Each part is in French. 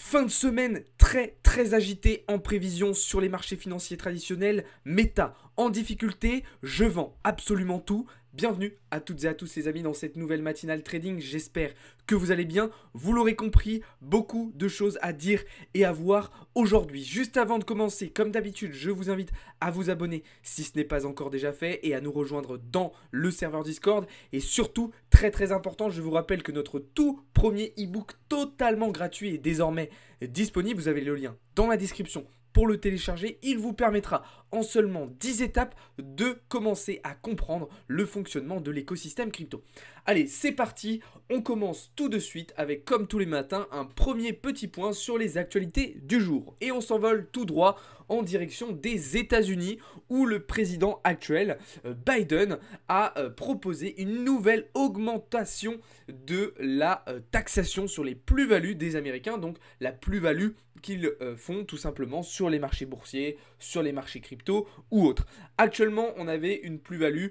Fin de semaine très très agitée en prévision sur les marchés financiers traditionnels. Meta en difficulté, je vends absolument tout. Bienvenue à toutes et à tous les amis dans cette nouvelle matinale trading. J'espère que vous allez bien. Vous l'aurez compris, beaucoup de choses à dire et à voir aujourd'hui. Juste avant de commencer, comme d'habitude, je vous invite à vous abonner si ce n'est pas encore déjà fait et à nous rejoindre dans le serveur Discord. Et surtout, très très important, je vous rappelle que notre tout premier e-book totalement gratuit est désormais disponible. Avez le lien dans la description pour le télécharger, il vous permettra en seulement 10 étapes de commencer à comprendre le fonctionnement de l'écosystème crypto. Allez, c'est parti, on commence tout de suite avec comme tous les matins un premier petit point sur les actualités du jour. Et on s'envole tout droit en direction des États-Unis où le président actuel euh, Biden a euh, proposé une nouvelle augmentation de la euh, taxation sur les plus-values des Américains, donc la plus-value qu'ils font tout simplement sur les marchés boursiers, sur les marchés crypto ou autres. Actuellement, on avait une plus-value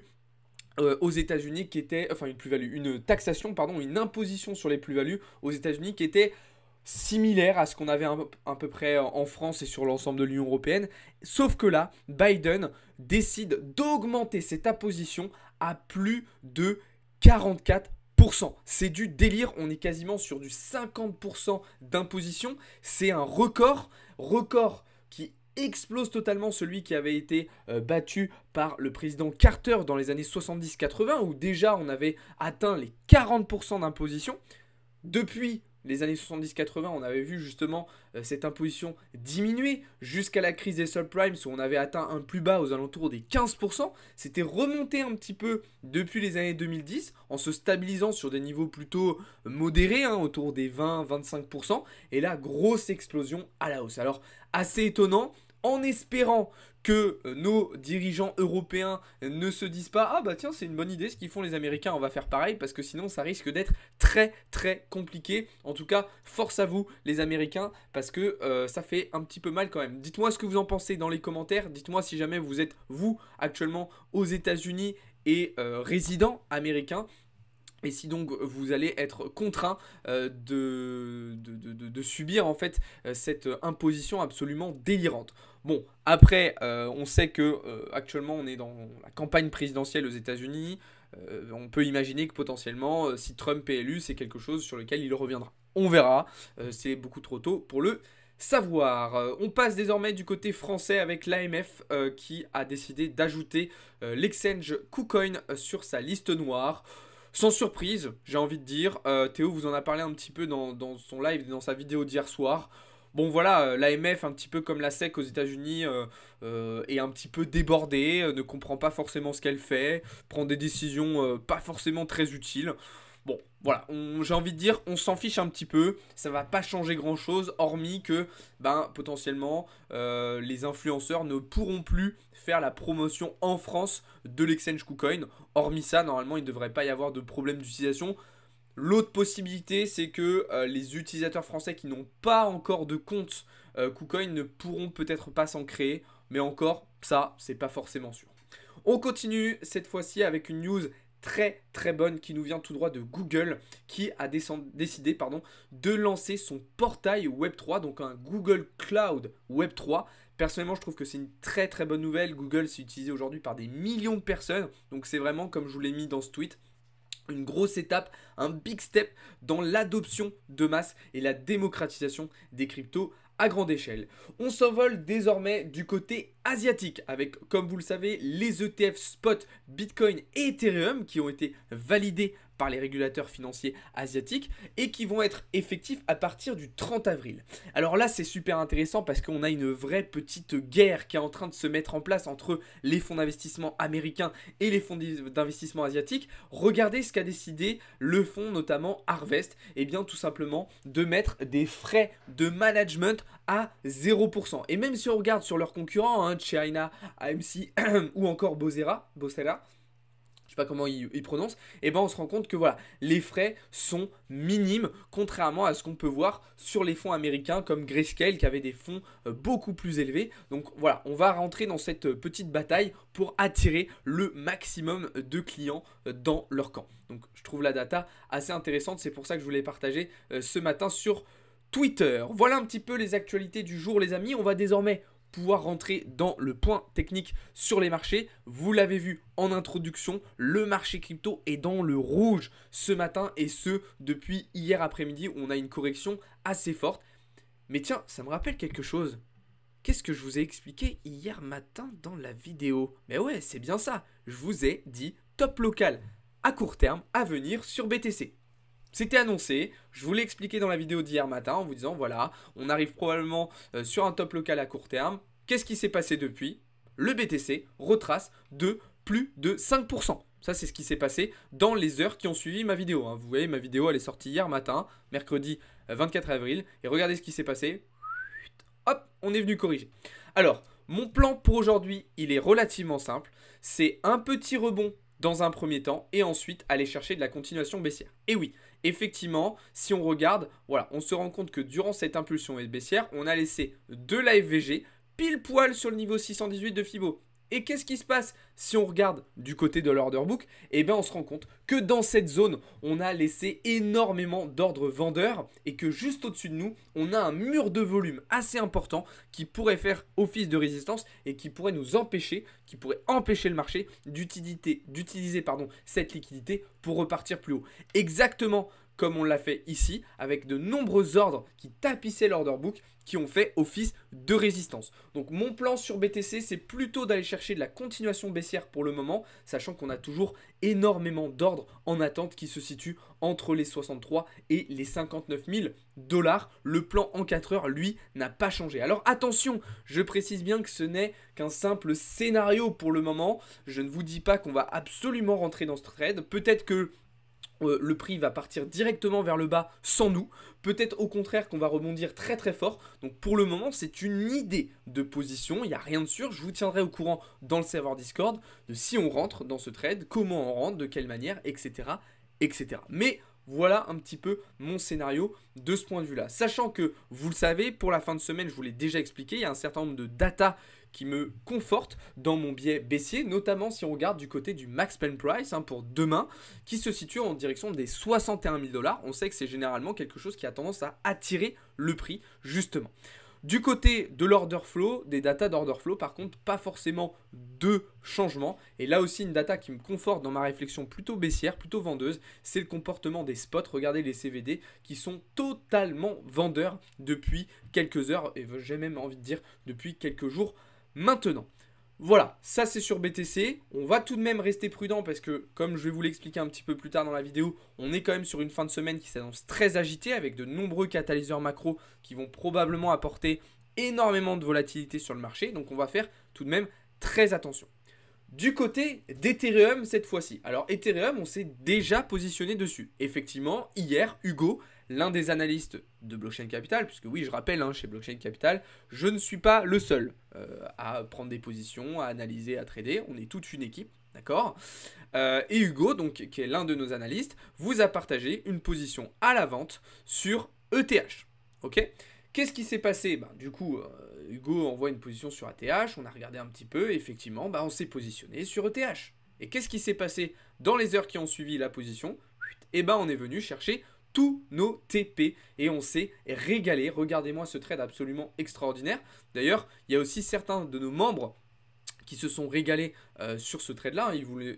aux États-Unis qui était, enfin une plus-value, une taxation, pardon, une imposition sur les plus-values aux États-Unis qui était similaire à ce qu'on avait à peu près en France et sur l'ensemble de l'Union européenne. Sauf que là, Biden décide d'augmenter cette imposition à plus de 44%. C'est du délire, on est quasiment sur du 50% d'imposition. C'est un record, record qui explose totalement celui qui avait été euh, battu par le président Carter dans les années 70-80, où déjà on avait atteint les 40% d'imposition. Depuis les années 70-80, on avait vu justement euh, cette imposition diminuer jusqu'à la crise des subprimes où on avait atteint un plus bas aux alentours des 15%. C'était remonté un petit peu depuis les années 2010 en se stabilisant sur des niveaux plutôt modérés, hein, autour des 20-25%. Et là, grosse explosion à la hausse. Alors, assez étonnant, en espérant que euh, nos dirigeants européens ne se disent pas ah bah tiens c'est une bonne idée ce qu'ils font les Américains on va faire pareil parce que sinon ça risque d'être très très compliqué. En tout cas force à vous les Américains parce que euh, ça fait un petit peu mal quand même. Dites-moi ce que vous en pensez dans les commentaires. Dites-moi si jamais vous êtes vous actuellement aux États-Unis et euh, résident américain et si donc vous allez être contraint euh, de, de, subir en fait euh, cette imposition absolument délirante. Bon, après, euh, on sait que actuellement on est dans la campagne présidentielle aux États-Unis. on peut imaginer que potentiellement, si Trump est élu, c'est quelque chose sur lequel il reviendra. On verra. c'est beaucoup trop tôt pour le savoir. on passe désormais du côté français avec l'AMF qui a décidé d'ajouter l'exchange KuCoin sur sa liste noire. Sans surprise, j'ai envie de dire, euh, Théo vous en a parlé un petit peu dans, son live, dans sa vidéo d'hier soir. Bon voilà, euh, l'AMF, un petit peu comme la SEC aux États-Unis, euh, est un petit peu débordée, ne comprend pas forcément ce qu'elle fait, prend des décisions pas forcément très utiles. Bon, voilà, j'ai envie de dire, on s'en fiche un petit peu, ça va pas changer grand chose, hormis que, ben, potentiellement, euh, les influenceurs ne pourront plus faire la promotion en France de l'exchange KuCoin. Hormis ça, normalement, il ne devrait pas y avoir de problème d'utilisation. L'autre possibilité, c'est que euh, les utilisateurs français qui n'ont pas encore de compte euh, KuCoin ne pourront peut-être pas s'en créer, mais encore, ça, c'est pas forcément sûr. On continue cette fois-ci avec une news très très bonne qui nous vient tout droit de Google qui a décidé pardon, de lancer son portail Web3, donc un Google Cloud Web3. Personnellement, je trouve que c'est une très très bonne nouvelle. Google s'est utilisé aujourd'hui par des millions de personnes, donc c'est vraiment comme je vous l'ai mis dans ce tweet, une grosse étape, un big step dans l'adoption de masse et la démocratisation des cryptos à grande échelle. On s'envole désormais du côté asiatique avec, comme vous le savez, les ETF spot Bitcoin et Ethereum qui ont été validés par les régulateurs financiers asiatiques et qui vont être effectifs à partir du 30 avril. Alors là, c'est super intéressant parce qu'on a une vraie petite guerre qui est en train de se mettre en place entre les fonds d'investissement américains et les fonds d'investissement asiatiques. Regardez ce qu'a décidé le fonds, notamment Harvest, et eh bien tout simplement de mettre des frais de management à 0%. Et même si on regarde sur leurs concurrents, hein, China, AMC ou encore Bosera, Bosera pas comment il, prononce, et eh ben on se rend compte que voilà, les frais sont minimes, contrairement à ce qu'on peut voir sur les fonds américains comme Grayscale qui avait des fonds euh, beaucoup plus élevés. Donc voilà, on va rentrer dans cette petite bataille pour attirer le maximum de clients euh, dans leur camp. Donc je trouve la data assez intéressante, c'est pour ça que je voulais partager euh, ce matin sur Twitter. Voilà un petit peu les actualités du jour les amis. On va désormais pouvoir rentrer dans le point technique sur les marchés. Vous l'avez vu en introduction, le marché crypto est dans le rouge ce matin et ce depuis hier après-midi où on a une correction assez forte. Mais tiens, ça me rappelle quelque chose. Qu'est-ce que je vous ai expliqué hier matin dans la vidéo? Mais ouais, c'est bien ça. Je vous ai dit top local à court terme à venir sur BTC. C'était annoncé, je vous l'ai expliqué dans la vidéo d'hier matin en vous disant voilà, on arrive probablement euh, sur un top local à court terme. Qu'est-ce qui s'est passé depuis? Le BTC retrace de plus de 5%. Ça, c'est ce qui s'est passé dans les heures qui ont suivi ma vidéo. Hein. Vous voyez, ma vidéo, elle est sortie hier matin, mercredi 24 euh, avril. Et regardez ce qui s'est passé. Hop, on est venu corriger. Alors, mon plan pour aujourd'hui, il est relativement simple. C'est un petit rebond dans un premier temps et ensuite aller chercher de la continuation baissière. Et oui, effectivement, si on regarde, voilà, on se rend compte que durant cette impulsion baissière, on a laissé de la FVG pile poil sur le niveau 618 de Fibo. Et qu'est-ce qui se passe? Si on regarde du côté de l'order book Eh bien, on se rend compte que dans cette zone, on a laissé énormément d'ordres vendeurs et que juste au-dessus de nous, on a un mur de volume assez important qui pourrait faire office de résistance et qui pourrait nous empêcher, qui pourrait empêcher le marché d'utiliser cette liquidité pour repartir plus haut. Exactement comme on l'a fait ici, avec de nombreux ordres qui tapissaient l'order book, qui ont fait office de résistance. Donc mon plan sur BTC, c'est plutôt d'aller chercher de la continuation baissière pour le moment, sachant qu'on a toujours énormément d'ordres en attente qui se situent entre les 63 et les 59 000 dollars. Le plan en 4 heures, lui, n'a pas changé. Alors attention, je précise bien que ce n'est qu'un simple scénario pour le moment. Je ne vous dis pas qu'on va absolument rentrer dans ce trade. Peut-être que euh, le prix va partir directement vers le bas sans nous. Peut-être au contraire qu'on va rebondir très très fort. Donc pour le moment, c'est une idée de position. Il n'y a rien de sûr. Je vous tiendrai au courant dans le serveur Discord de si on rentre dans ce trade, comment on rentre, de quelle manière, etc. etc. Mais voilà un petit peu mon scénario de ce point de vue-là. Sachant que, vous le savez, pour la fin de semaine, je vous l'ai déjà expliqué, il y a un certain nombre de data qui me conforte dans mon biais baissier, notamment si on regarde du côté du max pen price hein, pour demain, qui se situe en direction des 61 000 dollars. On sait que c'est généralement quelque chose qui a tendance à attirer le prix, justement. Du côté de l'order flow, des data d'order flow, par contre, pas forcément de changement. Et là aussi, une data qui me conforte dans ma réflexion plutôt baissière, plutôt vendeuse, c'est le comportement des spots. Regardez les CVD qui sont totalement vendeurs depuis quelques heures, et j'ai même envie de dire depuis quelques jours maintenant. Voilà, ça c'est sur BTC. On va tout de même rester prudent parce que, comme je vais vous l'expliquer un petit peu plus tard dans la vidéo, on est quand même sur une fin de semaine qui s'annonce très agitée avec de nombreux catalyseurs macro qui vont probablement apporter énormément de volatilité sur le marché. Donc on va faire tout de même très attention. Du côté d'Ethereum cette fois-ci. Alors Ethereum, on s'est déjà positionné dessus. Effectivement, hier, Hugo l'un des analystes de Blockchain Capital, puisque oui, je rappelle, hein, chez Blockchain Capital, je ne suis pas le seul euh, à prendre des positions, à analyser, à trader. On est toute une équipe, d'accord? Euh, Et Hugo, donc, qui est l'un de nos analystes, vous a partagé une position à la vente sur ETH. Ok? Qu'est-ce qui s'est passé? Ben, Du coup, euh, Hugo envoie une position sur ETH, on a regardé un petit peu, effectivement, ben, on s'est positionné sur ETH. Et qu'est-ce qui s'est passé? Dans les heures qui ont suivi la position Eh ben, on est venu chercher tous nos TP et on s'est régalé. Regardez-moi ce trade absolument extraordinaire. D'ailleurs, il y a aussi certains de nos membres qui se sont régalés euh, sur ce trade-là. Ils, voulaient,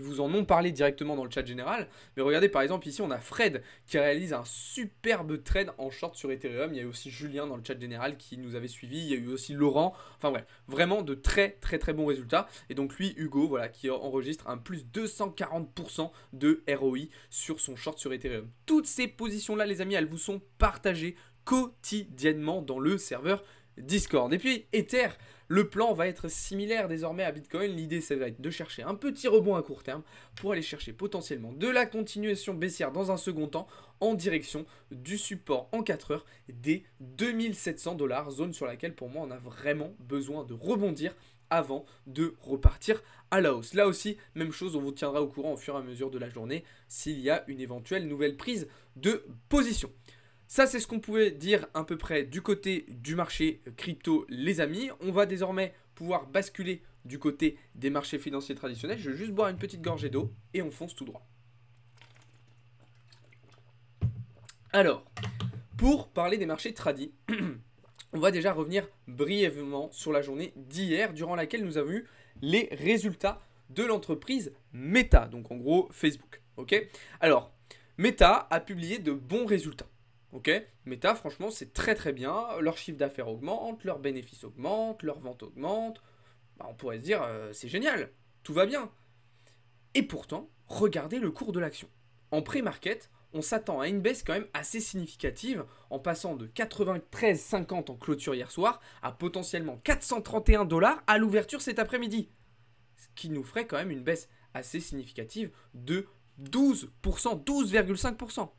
vous en ont parlé directement dans le chat général. Mais regardez par exemple ici on a Fred qui réalise un superbe trade en short sur Ethereum. Il y a eu aussi Julien dans le chat général qui nous avait suivi. Il y a eu aussi Laurent. Enfin bref, vraiment de très très très bons résultats. Et donc lui, Hugo, voilà, qui enregistre un plus 240% de ROI sur son short sur Ethereum. Toutes ces positions là les amis, elles vous sont partagées quotidiennement dans le serveur Discord. Et puis Ether, le plan va être similaire désormais à Bitcoin. L'idée, ça va être de chercher un petit rebond à court terme pour aller chercher potentiellement de la continuation baissière dans un second temps en direction du support en 4 heures des 2700 dollars, zone sur laquelle pour moi on a vraiment besoin de rebondir avant de repartir à la hausse. Là aussi, même chose, on vous tiendra au courant au fur et à mesure de la journée s'il y a une éventuelle nouvelle prise de position. Ça, c'est ce qu'on pouvait dire à peu près du côté du marché crypto, les amis. On va désormais pouvoir basculer du côté des marchés financiers traditionnels. Je vais juste boire une petite gorgée d'eau et on fonce tout droit. Alors, Pour parler des marchés tradis, on va déjà revenir brièvement sur la journée d'hier, durant laquelle nous avons eu les résultats de l'entreprise Meta, donc en gros Facebook. Ok? Alors, Meta a publié de bons résultats. Ok Meta, franchement, c'est très très bien. Leur chiffre d'affaires augmente, leurs bénéfices augmentent, leurs ventes augmentent. Bah, on pourrait se dire, euh, c'est génial, tout va bien. Et pourtant, regardez le cours de l'action. En pré-market, on s'attend à une baisse quand même assez significative, en passant de 93,50 en clôture hier soir à potentiellement 431 dollars à l'ouverture cet après-midi. Ce qui nous ferait quand même une baisse assez significative de 12%, 12,5%.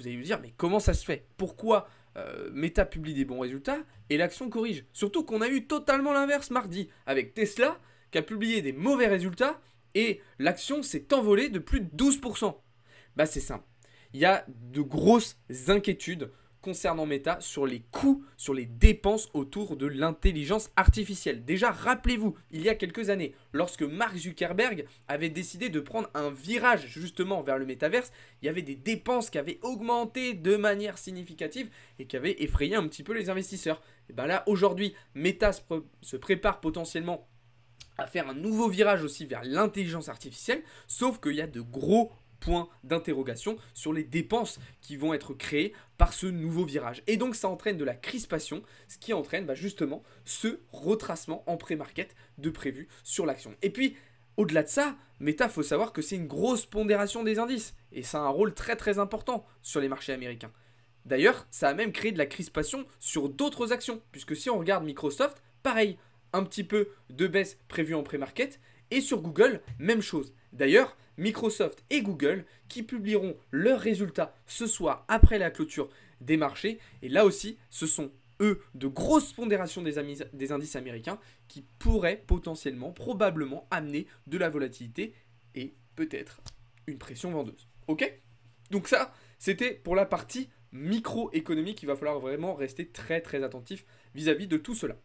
Vous allez me dire, mais comment ça se fait? Pourquoi euh, Meta publie des bons résultats et l'action corrige? Surtout qu'on a eu totalement l'inverse mardi, avec Tesla qui a publié des mauvais résultats et l'action s'est envolée de plus de 12%. Bah c'est simple. Il y a de grosses inquiétudes concernant Meta sur les coûts, sur les dépenses autour de l'intelligence artificielle. Déjà, rappelez-vous, il y a quelques années, lorsque Mark Zuckerberg avait décidé de prendre un virage justement vers le métaverse, il y avait des dépenses qui avaient augmenté de manière significative et qui avaient effrayé un petit peu les investisseurs. Et bien là, aujourd'hui, Meta se prépare potentiellement à faire un nouveau virage aussi vers l'intelligence artificielle, sauf qu'il y a de gros point d'interrogation sur les dépenses qui vont être créées par ce nouveau virage. Et donc ça entraîne de la crispation, ce qui entraîne bah, justement ce retracement en pré-market de prévu sur l'action. Et puis, au-delà de ça, Meta, faut savoir que c'est une grosse pondération des indices, et ça a un rôle très très important sur les marchés américains. D'ailleurs, ça a même créé de la crispation sur d'autres actions, puisque si on regarde Microsoft, pareil, un petit peu de baisse prévue en pré-market, et sur Google, même chose. D'ailleurs, Microsoft et Google qui publieront leurs résultats ce soir après la clôture des marchés. Et là aussi, ce sont eux de grosses pondérations des, indices américains qui pourraient potentiellement, probablement amener de la volatilité et peut-être une pression vendeuse. Ok? Donc ça, c'était pour la partie microéconomique. Il va falloir vraiment rester très très attentif vis à -vis de tout cela.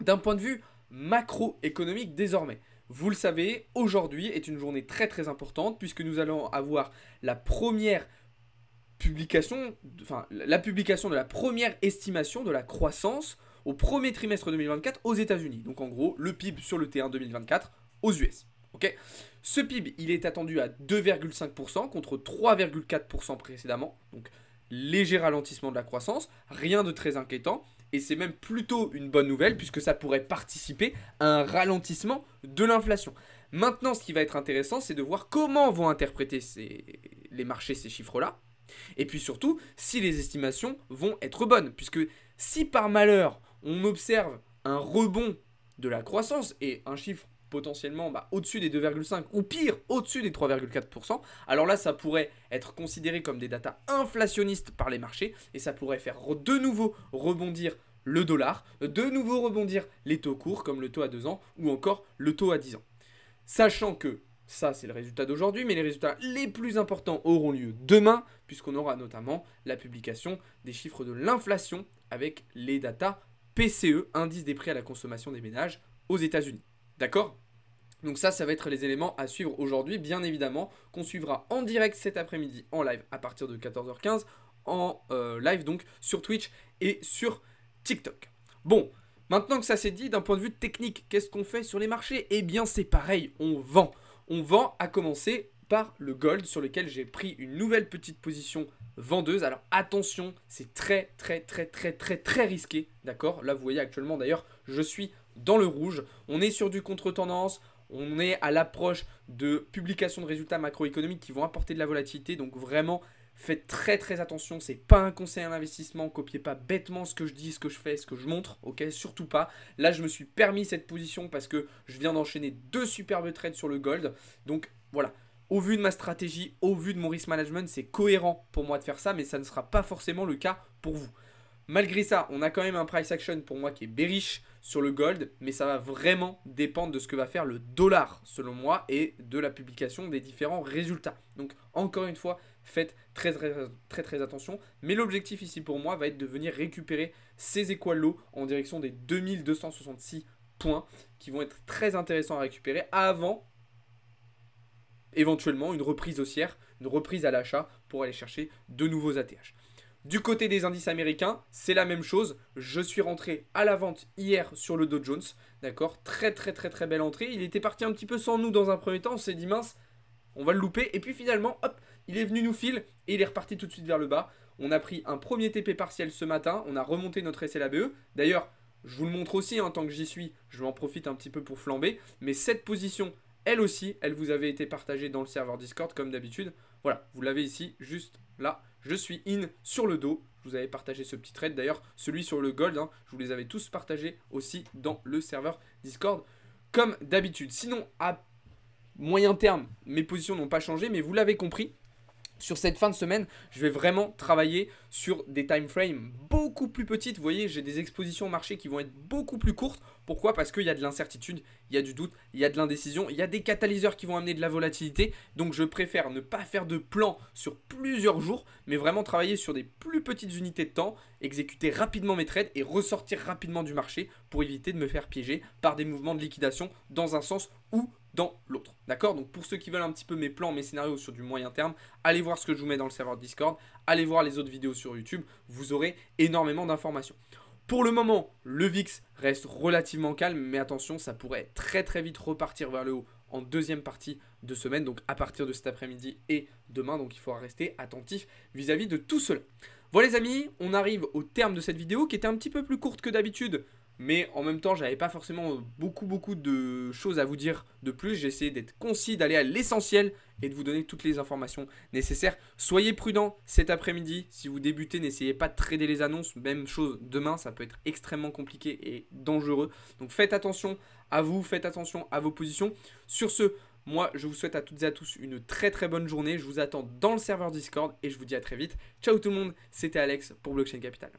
D'un point de vue macroéconomique désormais, vous le savez, aujourd'hui est une journée très très importante puisque nous allons avoir la première publication, enfin la publication de la première estimation de la croissance au premier trimestre 2024 aux États-Unis. Donc en gros, le PIB sur le T1 2024 aux US. Ce PIB, il est attendu à 2,5% contre 3,4% précédemment. Donc léger ralentissement de la croissance, rien de très inquiétant et c'est même plutôt une bonne nouvelle puisque ça pourrait participer à un ralentissement de l'inflation. Maintenant, ce qui va être intéressant, c'est de voir comment vont interpréter les marchés ces chiffres-là, et puis surtout si les estimations vont être bonnes, puisque si par malheur on observe un rebond de la croissance et un chiffre potentiellement bah, au-dessus des 2,5 ou pire au-dessus des 3,4%, alors là ça pourrait être considéré comme des datas inflationnistes par les marchés et ça pourrait faire de nouveau rebondir le dollar, de nouveau rebondir les taux courts comme le taux à 2 ans ou encore le taux à 10 ans. Sachant que ça c'est le résultat d'aujourd'hui, mais les résultats les plus importants auront lieu demain puisqu'on aura notamment la publication des chiffres de l'inflation avec les datas PCE, indice des prix à la consommation des ménages aux États-Unis. D'accord? Donc ça, ça va être les éléments à suivre aujourd'hui, bien évidemment, qu'on suivra en direct cet après-midi en live à partir de 14h15, en euh, live donc sur Twitch et sur TikTok. Bon, maintenant que ça s'est dit, d'un point de vue technique, qu'est-ce qu'on fait sur les marchés? Eh bien c'est pareil, on vend. On vend à commencer par le gold sur lequel j'ai pris une nouvelle petite position vendeuse. Alors attention, c'est très très très très très très risqué, d'accord? Là vous voyez actuellement d'ailleurs, je suis dans le rouge. On est sur du contre-tendance, on est à l'approche de publications de résultats macroéconomiques qui vont apporter de la volatilité. Donc vraiment, faites très très attention. C'est pas un conseil en investissement. Copiez pas bêtement ce que je dis, ce que je fais, ce que je montre. Ok, surtout pas. Là, je me suis permis cette position parce que je viens d'enchaîner deux superbes trades sur le gold. Donc voilà. Au vu de ma stratégie, au vu de mon risk management, c'est cohérent pour moi de faire ça, mais ça ne sera pas forcément le cas pour vous. Malgré ça, on a quand même un price action pour moi qui est bearish sur le gold, mais ça va vraiment dépendre de ce que va faire le dollar selon moi et de la publication des différents résultats. Donc encore une fois, faites très très attention. Mais l'objectif ici pour moi va être de venir récupérer ces équal low en direction des 2266 points qui vont être très intéressants à récupérer avant éventuellement une reprise haussière, une reprise à l'achat pour aller chercher de nouveaux ATH. Du côté des indices américains, c'est la même chose. Je suis rentré à la vente hier sur le Dow Jones. D'accord Très très très très belle entrée. Il était parti un petit peu sans nous dans un premier temps. On s'est dit mince, on va le louper. Et puis finalement, hop, il est venu nous filer et il est reparti tout de suite vers le bas. On a pris un premier TP partiel ce matin. On a remonté notre SLABE. D'ailleurs, je vous le montre aussi, en hein, tant que j'y suis, je m'en profite un petit peu pour flamber. Mais cette position, elle aussi, elle vous avait été partagée dans le serveur Discord comme d'habitude. Voilà, vous l'avez ici, juste là. Je suis in sur le dos. Je vous avais partagé ce petit trade. D'ailleurs, celui sur le gold, hein, je vous les avais tous partagés aussi dans le serveur Discord comme d'habitude. Sinon, à moyen terme, mes positions n'ont pas changé, mais vous l'avez compris, sur cette fin de semaine, je vais vraiment travailler sur des time frames beaucoup plus petites. Vous voyez, j'ai des expositions au marché qui vont être beaucoup plus courtes. Pourquoi? Parce qu'il y a de l'incertitude, il y a du doute, il y a de l'indécision, il y a des catalyseurs qui vont amener de la volatilité. Donc je préfère ne pas faire de plan sur plusieurs jours, mais vraiment travailler sur des plus petites unités de temps, exécuter rapidement mes trades et ressortir rapidement du marché pour éviter de me faire piéger par des mouvements de liquidation dans un sens ou dans l'autre. D'accord? Donc pour ceux qui veulent un petit peu mes plans, mes scénarios sur du moyen terme, allez voir ce que je vous mets dans le serveur Discord, allez voir les autres vidéos sur YouTube, vous aurez énormément d'informations. Pour le moment, le VIX reste relativement calme, mais attention, ça pourrait très très vite repartir vers le haut en deuxième partie de semaine, donc à partir de cet après-midi et demain, donc il faudra rester attentif vis-à-vis -vis de tout cela. Voilà les amis, on arrive au terme de cette vidéo qui était un petit peu plus courte que d'habitude, mais en même temps, j'avais pas forcément beaucoup beaucoup de choses à vous dire de plus. J'ai essayé d'être concis, d'aller à l'essentiel et de vous donner toutes les informations nécessaires. Soyez prudents cet après-midi. Si vous débutez, n'essayez pas de trader les annonces. Même chose demain, ça peut être extrêmement compliqué et dangereux. Donc faites attention à vous, faites attention à vos positions. Sur ce, moi, je vous souhaite à toutes et à tous une très très bonne journée. Je vous attends dans le serveur Discord et je vous dis à très vite. Ciao tout le monde, c'était Alex pour Blockchain Capital.